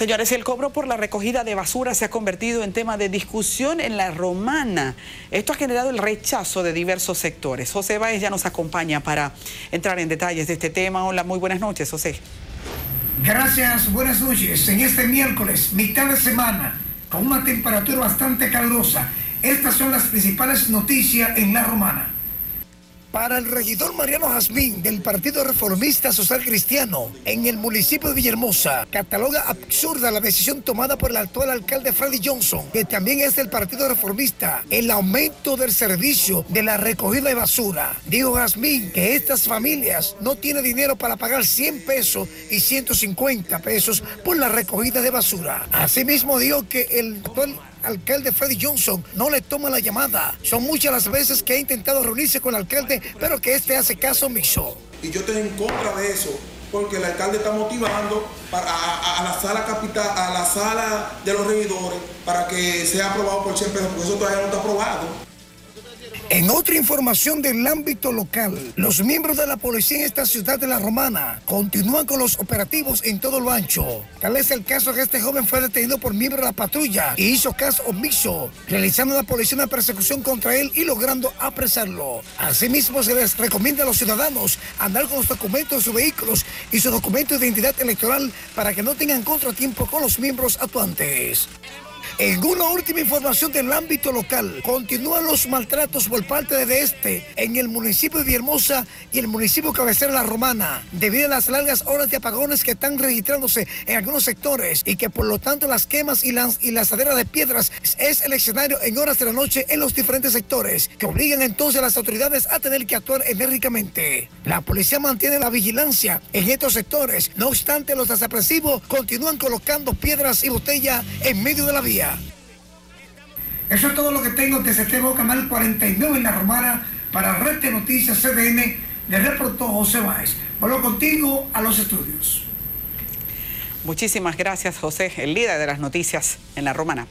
Señores, el cobro por la recogida de basura se ha convertido en tema de discusión en la romana. Esto ha generado el rechazo de diversos sectores. José Báez ya nos acompaña para entrar en detalles de este tema. Hola, muy buenas noches, José. Gracias, buenas noches. En este miércoles, mitad de semana, con una temperatura bastante calurosa, estas son las principales noticias en la romana. Para el regidor Mariano Jazmín del Partido Reformista Social Cristiano en el municipio de Villahermosa, cataloga absurda la decisión tomada por el actual alcalde Freddy Johnson, que también es del Partido Reformista, el aumento del servicio de la recogida de basura. Dijo Jazmín que estas familias no tienen dinero para pagar 100 pesos y 150 pesos por la recogida de basura. Asimismo dijo que el actual alcalde Freddy Johnson no le toma la llamada. Son muchas las veces que ha intentado reunirse con el alcalde, pero que este hace caso omiso. Y yo estoy en contra de eso, porque el alcalde está motivando a, la sala capital, a la sala de los regidores para que sea aprobado por 100 pesos, porque eso todavía no está aprobado. En otra información del ámbito local, los miembros de la policía en esta ciudad de La Romana continúan con los operativos en todo lo ancho. Tal es el caso que este joven fue detenido por miembros de la patrulla y hizo caso omiso, realizando la policía una persecución contra él y logrando apresarlo. Asimismo, se les recomienda a los ciudadanos andar con los documentos de sus vehículos y su documento de identidad electoral para que no tengan contratiempo con los miembros actuantes. En una última información del ámbito local, continúan los maltratos por parte de este en el municipio de Villahermosa y el municipio cabecera La Romana, debido a las largas horas de apagones que están registrándose en algunos sectores y que por lo tanto las quemas y, las, y de piedras es el escenario en horas de la noche en los diferentes sectores, que obligan entonces a las autoridades a tener que actuar enérgicamente. La policía mantiene la vigilancia en estos sectores, no obstante los desapresivos continúan colocando piedras y botellas en medio de la vía. Eso es todo lo que tengo desde este canal 49 en La Romana para Red de Noticias CDN. Le reportó José Báez. Vuelvo contigo a los estudios. Muchísimas gracias, José, el líder de las noticias en La Romana.